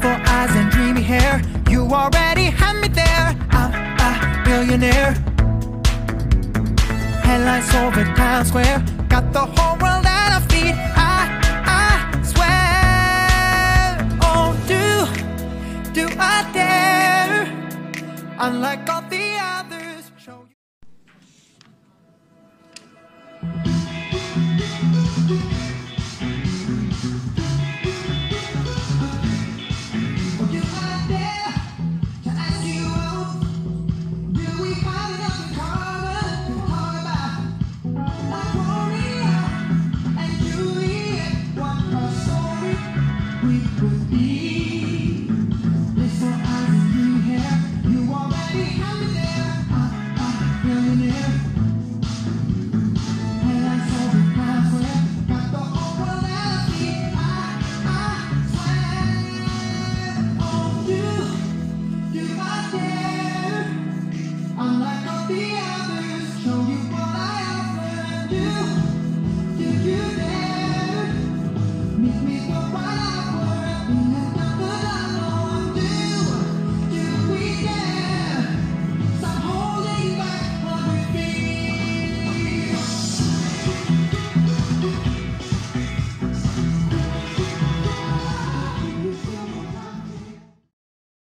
For eyes and dreamy hair. You already had me there. I'm a billionaire. Headlights over Times Square. Got the whole world at our feet. I, I swear. Oh, do, do I dare? Unlike all the others